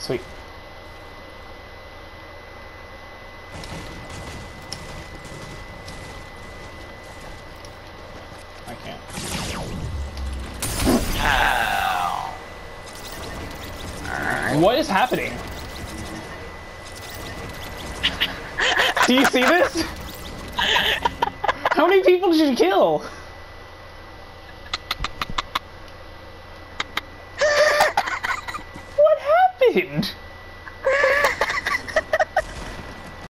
Sweet. I can't. What is happening? Do you see this? How many people did you kill? End.